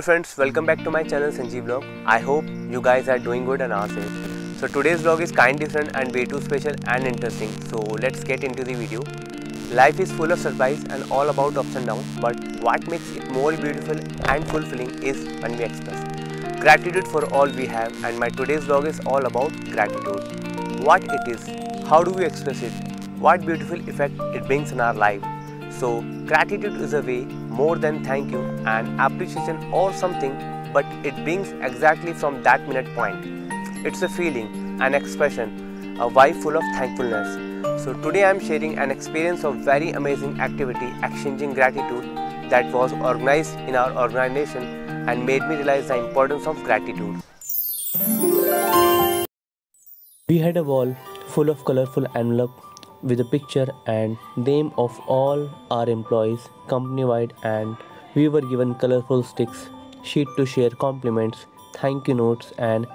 Hello friends, welcome back to my channel Sanjiv Vlog. I hope you guys are doing good and are safe. So today's vlog is kind different and way too special and interesting. So let's get into the video. Life is full of surprise and all about ups and downs, but what makes it more beautiful and fulfilling is when we express gratitude for all we have and my today's vlog is all about gratitude. What it is, how do we express it, what beautiful effect it brings in our life. So gratitude is a way more than thank you and appreciation or something but it brings exactly from that minute point. It's a feeling, an expression, a vibe full of thankfulness. So today I am sharing an experience of very amazing activity exchanging gratitude that was organized in our organization and made me realize the importance of gratitude. We had a wall full of colorful envelopes with a picture and name of all our employees company wide and we were given colorful sticks sheet to share compliments thank you notes and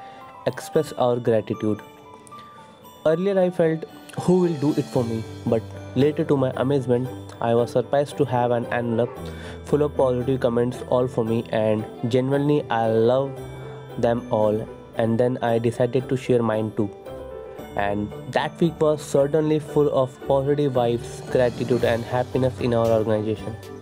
express our gratitude. Earlier i felt who will do it for me? But later to my amazement i was surprised to have an envelope full of positive comments all for me and genuinely i love them all. And then i decided to share mine too and that week was certainly full of positive vibes, gratitude, and happiness in our organization.